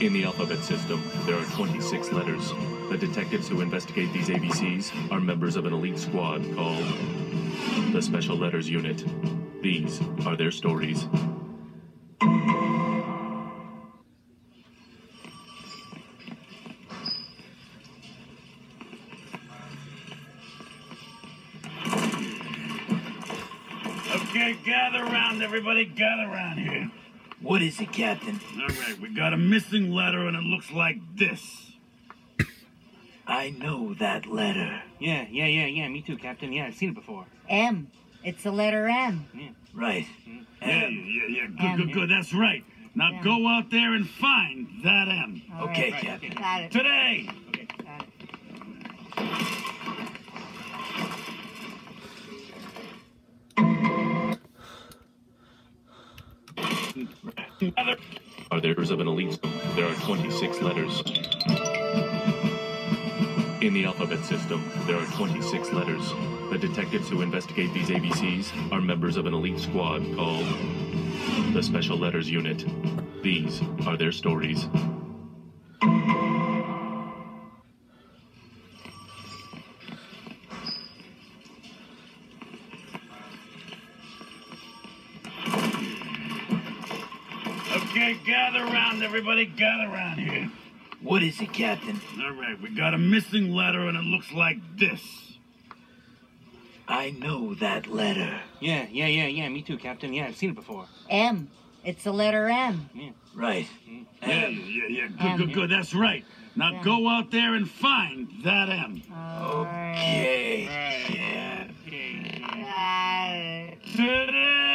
In the alphabet system, there are 26 letters. The detectives who investigate these ABCs are members of an elite squad called the Special Letters Unit. These are their stories. Okay, gather around, everybody. Gather around here. What is it, Captain? All right, we got a missing letter, and it looks like this. I know that letter. Yeah, yeah, yeah, yeah. Me too, Captain. Yeah, I've seen it before. M. It's the letter M. Yeah. Right. Yeah, yeah, yeah, yeah. Good, M. good, good. That's right. Now M. go out there and find that M. All Okay, right. Captain. Got it. Today. Got it. Are there of an elite? There are 26 letters. In the alphabet system, there are 26 letters. The detectives who investigate these ABCs are members of an elite squad called the Special Letters Unit. These are their stories. Okay, gather around, everybody. Gather around here. What is it, Captain? All right, we got a missing letter, and it looks like this. I know that letter. Yeah, yeah, yeah, yeah. Me too, Captain. Yeah, I've seen it before. M. It's the letter M. Yeah. Right. Mm-hmm. Yeah, yeah, yeah. Good, M. good, good. That's right. Now Yeah. go out there and find that M. All right. Okay. Yeah. Got it.